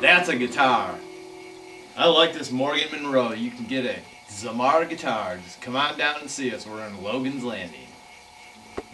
That's a guitar. I like this Morgan Monroe. You can get a Zamar guitar. Just come on down and see us. We're in Logan's Landing.